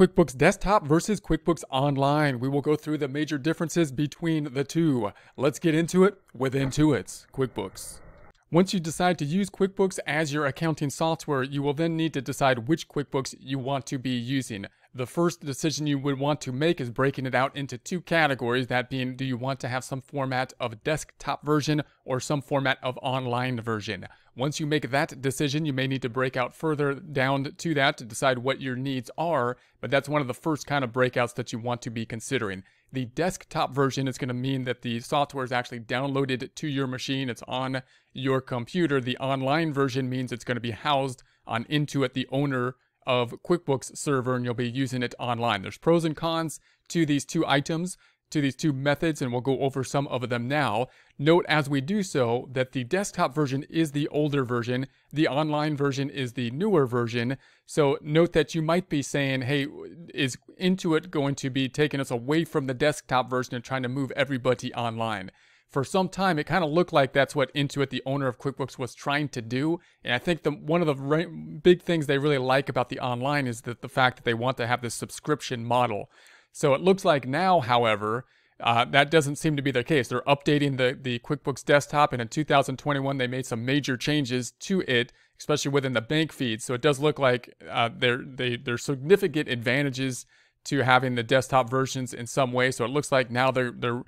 QuickBooks Desktop versus QuickBooks Online. We will go through the major differences between the two. Let's get into it with Intuit's QuickBooks. Once you decide to use QuickBooks as your accounting software, you will then need to decide which QuickBooks you want to be using. The first decision you would want to make is breaking it out into two categories that being, do you want to have some format of desktop version or some format of online version? Once you make that decision, you may need to break out further down to that to decide what your needs are, but that's one of the first kind of breakouts that you want to be considering. The desktop version is going to mean that the software is actually downloaded to your machine, it's on your computer. The online version means it's going to be housed on Intuit, the owner of QuickBooks server and you'll be using it online. There's pros and cons to these two items, to these two methods, and we'll go over some of them now. Note as we do so that the desktop version is the older version, the online version is the newer version. So note that you might be saying, hey, is Intuit going to be taking us away from the desktop version and trying to move everybody online? for some time, it kind of looked like that's what Intuit, the owner of QuickBooks, was trying to do. And I think the one of the re- big things they really like about the online is that the fact that they want to have this subscription model. So it looks like now, however, uh, that doesn't seem to be the case. They're updating the, the QuickBooks desktop, and in 2021, they made some major changes to it, especially within the bank feed. So it does look like uh, there they, there's significant advantages to having the desktop versions in some way. So it looks like now they're they're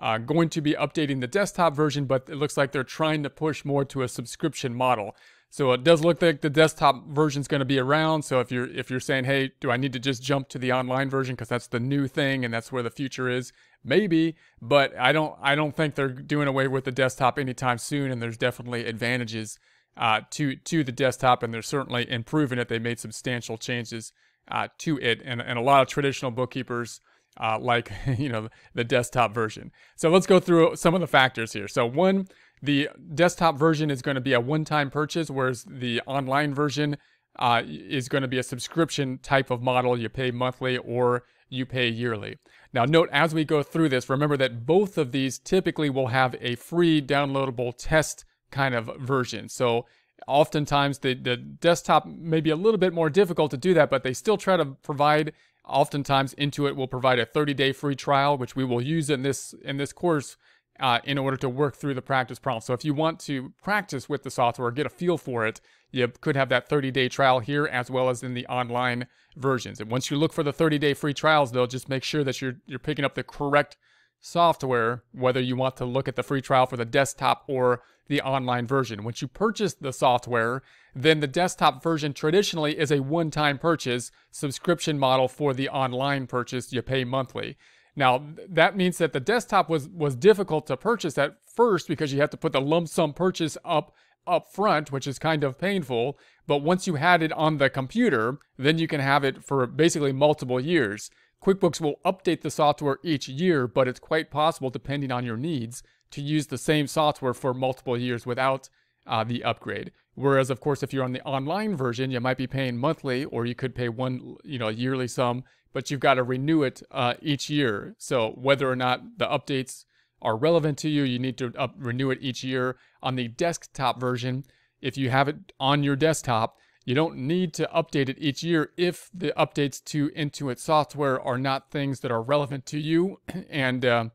uh, going to be updating the desktop version, but it looks like they're trying to push more to a subscription model. So it does look like the desktop version is going to be around. So if you're if you're saying, hey, do I need to just jump to the online version because that's the new thing and that's where the future is? Maybe, but I don't I don't think they're doing away with the desktop anytime soon. And there's definitely advantages uh, to to the desktop, and they're certainly improving it. They made substantial changes uh, to it, and and a lot of traditional bookkeepers uh, like you know the desktop version. So let's go through some of the factors here. So one, the desktop version is going to be a one-time purchase, whereas the online version uh, is going to be a subscription type of model. You pay monthly or you pay yearly. Now, note as we go through this, remember that both of these typically will have a free downloadable test kind of version. So oftentimes the, the desktop may be a little bit more difficult to do that, but they still try to provide Oftentimes, Intuit will provide a 30-day free trial, which we will use in this in this course uh, in order to work through the practice problem. So if you want to practice with the software, get a feel for it, you could have that 30-day trial here as well as in the online versions. And once you look for the 30-day free trials, though, just make sure that you're you're picking up the correct software, whether you want to look at the free trial for the desktop or the online version. Once you purchase the software, then the desktop version traditionally is a one time purchase subscription model for the online purchase you pay monthly. Now, that means that the desktop was, was difficult to purchase at first because you have to put the lump sum purchase up up front, which is kind of painful. But once you had it on the computer, then you can have it for basically multiple years. QuickBooks will update the software each year, but it's quite possible, depending on your needs, to use the same software for multiple years without uh, the upgrade. Whereas, of course, if you're on the online version, you might be paying monthly, or you could pay one, you know, yearly sum, but you've got to renew it uh, each year. So whether or not the updates are relevant to you, you need to up, renew it each year. On the desktop version, if you have it on your desktop, you don't need to update it each year if the updates to Intuit software are not things that are relevant to you and uh,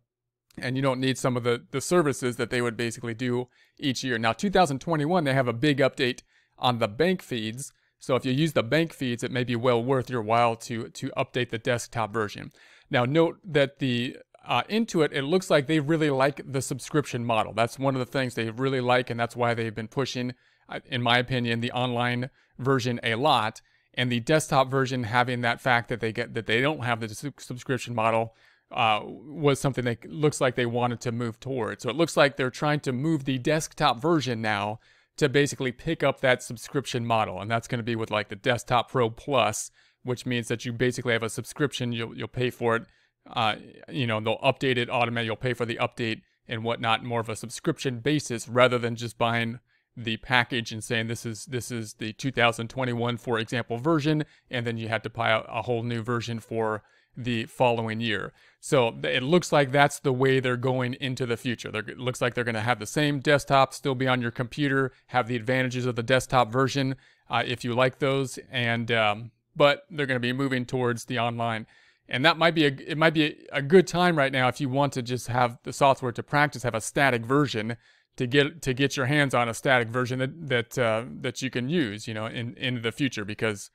and you don't need some of the, the services that they would basically do each year. Now, 2021, they have a big update on the bank feeds. So if you use the bank feeds, it may be well worth your while to, to update the desktop version. Now, note that the uh, Intuit, it looks like they really like the subscription model. That's one of the things they really like, and that's why they've been pushing, uh, in my opinion, the online version a lot. And the desktop version having that fact that they get that they don't have the subscription model uh, was something that looks like they wanted to move toward. So it looks like they're trying to move the desktop version now to basically pick up that subscription model, and that's going to be with like the Desktop Pro Plus, which means that you basically have a subscription. You'll you'll pay for it. Uh, you know they'll update it automatically. You'll pay for the update and whatnot, more of a subscription basis rather than just buying the package and saying this is this is the 2021 for example version and then you had to buy a, a whole new version for the following year. So it looks like that's the way they're going into the future. They're, it looks like they're going to have the same desktop, still be on your computer, have the advantages of the desktop version uh, if you like those, and um, but they're going to be moving towards the online. And that might be a it might be a, good time right now if you want to just have the software to practice have a static version to get to get your hands on a static version that that uh, that you can use, you know, in in the future because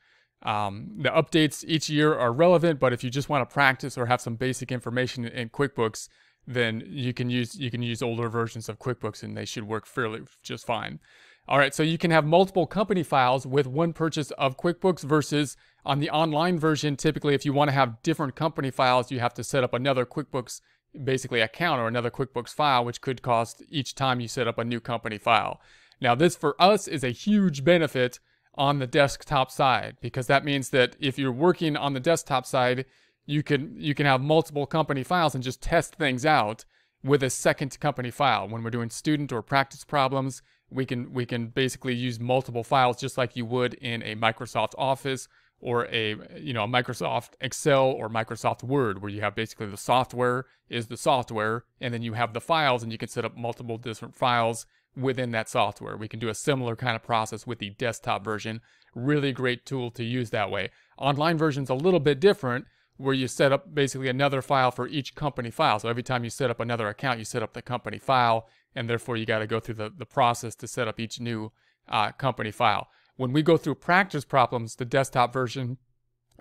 um, the updates each year are relevant. But if you just want to practice or have some basic information in QuickBooks, then you can use you can use older versions of QuickBooks and they should work fairly just fine. All right, so you can have multiple company files with one purchase of QuickBooks versus on the online version, typically if you want to have different company files, you have to set up another QuickBooks basically account or another QuickBooks file, which could cost each time you set up a new company file. Now, this for us is a huge benefit on the desktop side because that means that if you're working on the desktop side, you can you can have multiple company files and just test things out with a second company file. When we're doing student or practice problems, we can we can basically use multiple files just like you would in a Microsoft Office or a you know a Microsoft Excel or Microsoft Word where you have basically the software is the software and then you have the files and you can set up multiple different files within that software. We can do a similar kind of process with the desktop version. Really great tool to use that way. Online version's a little bit different where you set up basically another file for each company file. So every time you set up another account, you set up the company file and therefore you got to go through the, the process to set up each new uh, company file when we go through practice problems, the desktop version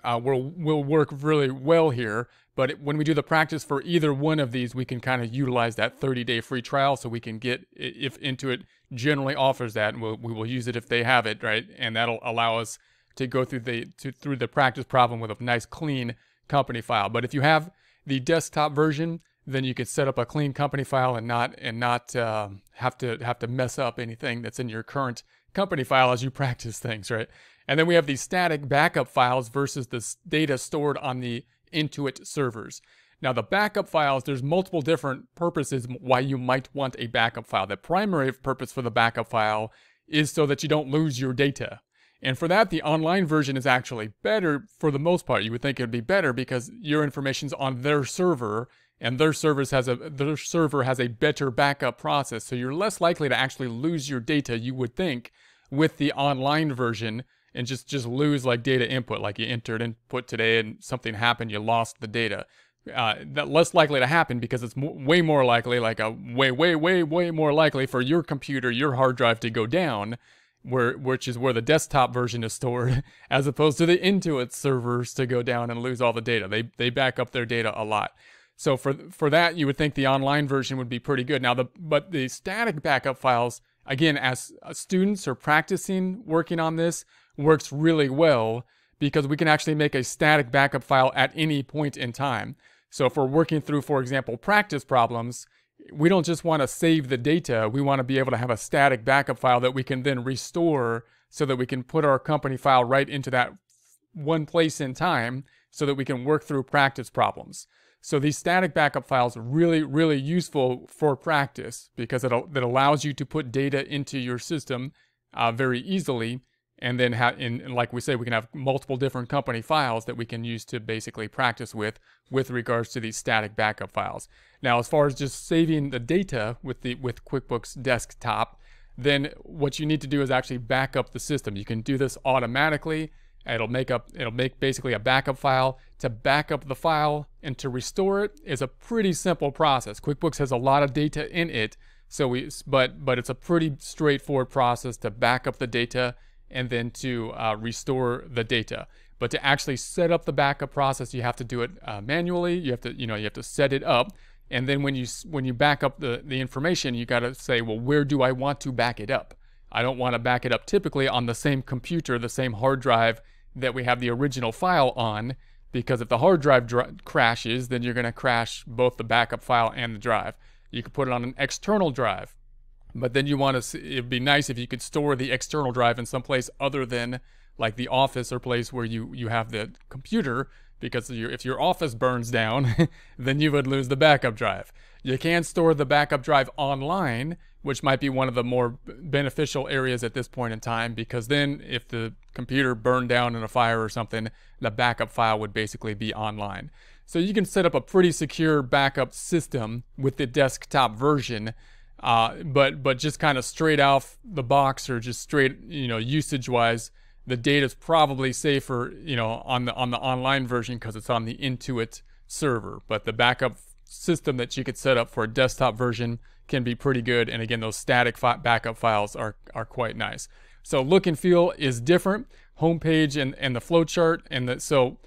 uh, will will work really well here. But when we do the practice for either one of these, we can kind of utilize that 30 day free trial, so we can get if Intuit generally offers that, and we'll, we will use it if they have it, right? And that'll allow us to go through the to, through the practice problem with a nice clean company file. But if you have the desktop version, then you could set up a clean company file and not and not uh, have to have to mess up anything that's in your current company file as you practice things, right? And then we have these static backup files versus the data stored on the Intuit servers. Now, the backup files, there's multiple different purposes why you might want a backup file. The primary purpose for the backup file is so that you don't lose your data. And for that, the online version is actually better for the most part. You would think it would be better because your information's on their server and their servers has a their server has a better backup process. So you're less likely to actually lose your data, you would think, with the online version and just just lose like data input like you entered input today and something happened you lost the data. Uh, that less likely to happen because it's way more likely like a way way way way more likely for your computer your hard drive to go down where which is where the desktop version is stored as opposed to the intuit servers to go down and lose all the data. They they back up their data a lot so for for that you would think the online version would be pretty good now the but the static backup files again, as uh, students are practicing working on this, works really well because we can actually make a static backup file at any point in time. So if we're working through, for example, practice problems, we don't just want to save the data. We want to be able to have a static backup file that we can then restore so that we can put our company file right into that one place in time so that we can work through practice problems. So these static backup files are really, really useful for practice because it, it allows you to put data into your system uh, very easily. And then, ha- in, like we say, we can have multiple different company files that we can use to basically practice with, with regards to these static backup files. Now, as far as just saving the data with the with QuickBooks Desktop, then what you need to do is actually back up the system. You can do this automatically It'll make up it'll make basically a backup file. To back up the file and to restore it is a pretty simple process. QuickBooks has a lot of data in it, so we but but it's a pretty straightforward process to back up the data and then to uh, restore the data. But to actually set up the backup process, you have to do it uh, manually. You have to you know you have to set it up, and then when you when you back up the the information, you got to say, well, where do I want to back it up? I don't want to back it up typically on the same computer, the same hard drive that we have the original file on because if the hard drive dr- crashes, then you're going to crash both the backup file and the drive. You could put it on an external drive, but then you want to. See it'd be nice if you could store the external drive in some place other than like the office or place where you you have the computer. Because if your office burns down, then you would lose the backup drive. You can store the backup drive online, which might be one of the more beneficial areas at this point in time because then if the computer burned down in a fire or something, the backup file would basically be online. So you can set up a pretty secure backup system with the desktop version, uh, but but just kind of straight off the box or just straight you know usage wise, the data is probably safer, you know, on the on the online version because it's on the Intuit server. But the backup system that you could set up for a desktop version can be pretty good. And again, those static fi- backup files are are quite nice. So look and feel is different. Homepage and and the flowchart and the so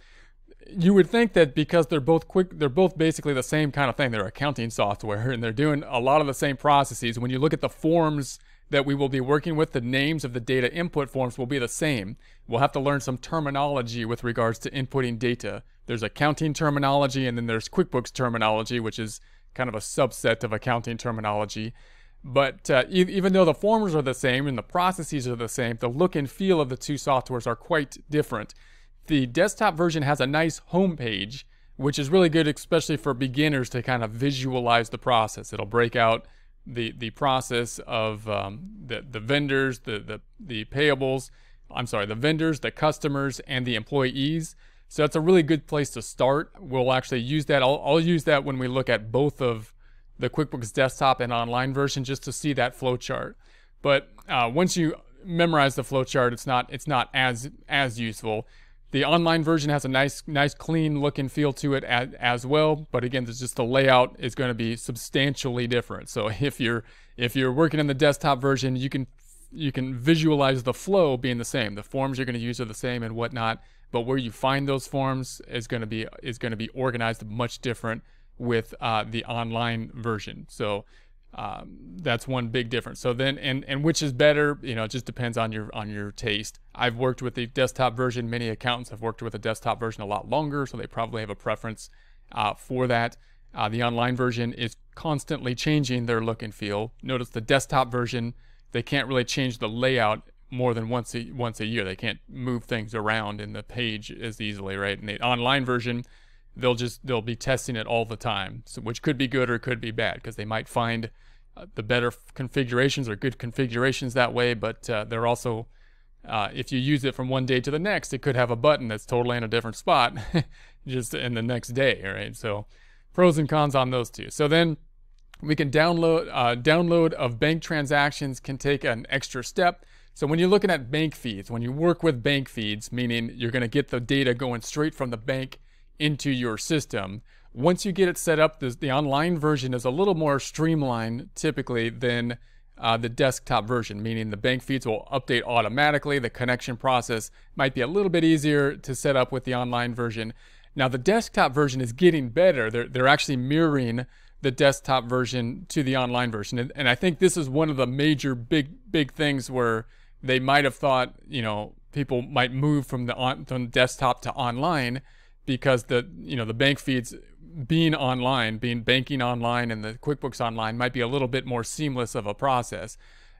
you would think that because they're both quick, they're both basically the same kind of thing. They're accounting software and they're doing a lot of the same processes. When you look at the forms that we will be working with, the names of the data input forms will be the same. We'll have to learn some terminology with regards to inputting data. There's accounting terminology and then there's QuickBooks terminology, which is kind of a subset of accounting terminology. But uh, e- even though the forms are the same and the processes are the same, the look and feel of the two softwares are quite different. The desktop version has a nice home page, which is really good, especially for beginners to kind of visualize the process. It'll break out the the process of um, the the vendors, the the the payables. I'm sorry, the vendors, the customers, and the employees. So that's a really good place to start. We'll actually use that. I'll, I'll use that when we look at both of the QuickBooks desktop and online version just to see that flow chart. But uh, once you memorize the flow chart, it's not it's not as as useful. The online version has a nice, nice, clean look and feel to it as, as well. But again, there's just the layout is going to be substantially different. So if you're if you're working in the desktop version, you can you can visualize the flow being the same. The forms you're going to use are the same and whatnot. But where you find those forms is going to be is going to be organized much different with uh, the online version. So um, that's one big difference. So then, and and which is better? You know, it just depends on your on your taste. I've worked with the desktop version. Many accountants have worked with the desktop version a lot longer, so they probably have a preference uh, for that. Uh, the online version is constantly changing their look and feel. Notice the desktop version, they can't really change the layout more than once a, once a year. They can't move things around in the page as easily, right? And the online version, they'll just they'll be testing it all the time, so, which could be good or could be bad because they might find uh, the better configurations or good configurations that way. But uh, they're also uh, if you use it from one day to the next, it could have a button that's totally in a different spot just in the next day, right? So pros and cons on those two. So then we can download uh, download of bank transactions can take an extra step. So when you're looking at bank feeds, when you work with bank feeds, meaning you're going to get the data going straight from the bank into your system. Once you get it set up, the, the online version is a little more streamlined typically than uh, the desktop version, meaning the bank feeds will update automatically. The connection process might be a little bit easier to set up with the online version. Now, the desktop version is getting better. They're, they're actually mirroring the desktop version to the online version. And, and I think this is one of the major big, big things where they might have thought, you know, people might move from the, on, from desktop to online because the you know the bank feeds being online, being banking online and the QuickBooks online might be a little bit more seamless of a process.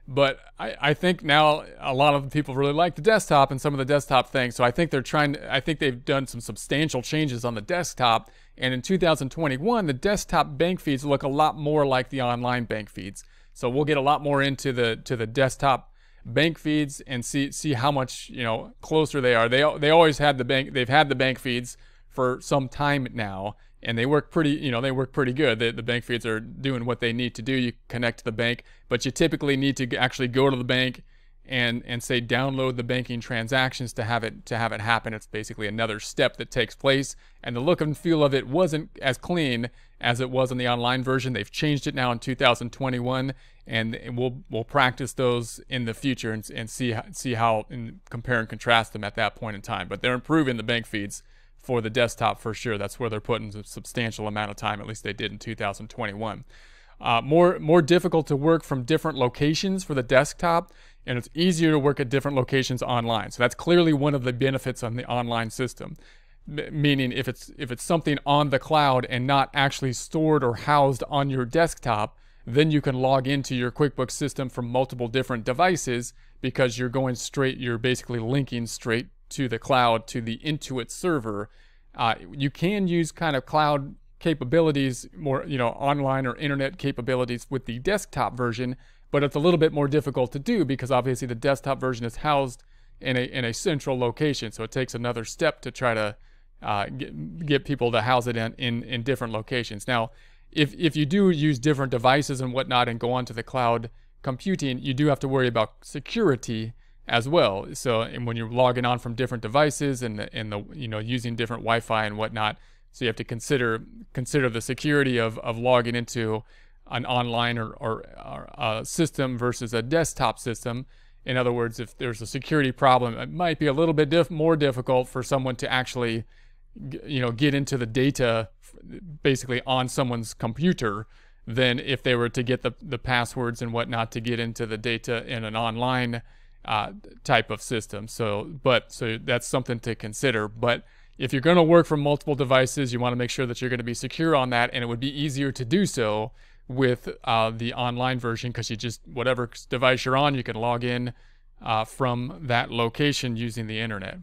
But I, I think now a lot of people really like the desktop and some of the desktop things. So I think they're trying, I think they've done some substantial changes on the desktop. And in 2021, the desktop bank feeds look a lot more like the online bank feeds. So we'll get a lot more into the to the desktop bank feeds and see see how much you know closer they are. They they always had the bank they've had the bank feeds for some time now and they work pretty you know they work pretty good the, the bank feeds are doing what they need to do you connect to the bank but you typically need to actually go to the bank and and say download the banking transactions to have it to have it happen it's basically another step that takes place and the look and feel of it wasn't as clean as it was in the online version they've changed it now in 2021 and we'll we'll practice those in the future and, and see see how and compare and contrast them at that point in time but they're improving the bank feeds for the desktop for sure. That's where they're putting a substantial amount of time. At least they did in 2021. Uh, more more difficult to work from different locations for the desktop, and it's easier to work at different locations online. So that's clearly one of the benefits on the online system. M- meaning, if it's if it's something on the cloud and not actually stored or housed on your desktop, then you can log into your QuickBooks system from multiple different devices because you're going straight. You're basically linking straight to the cloud to the Intuit server. Uh, you can use kind of cloud capabilities, more you know, online or internet capabilities with the desktop version, but it's a little bit more difficult to do because obviously the desktop version is housed in a in a central location, so it takes another step to try to uh, get, get people to house it in, in in different locations. Now, if if you do use different devices and whatnot and go onto the cloud computing, you do have to worry about security as well. So and when you're logging on from different devices and the, and the you know using different Wi-Fi and whatnot, so you have to consider consider the security of of logging into an online or, or, or a system versus a desktop system. In other words, if there's a security problem, it might be a little bit diff- more difficult for someone to actually, you know, get into the data basically on someone's computer than if they were to get the, the passwords and whatnot to get into the data in an online uh, type of system. So, but so that's something to consider. But if you're going to work from multiple devices, you want to make sure that you're going to be secure on that, and it would be easier to do so with uh, the online version because you just whatever device you're on, you can log in uh, from that location using the internet.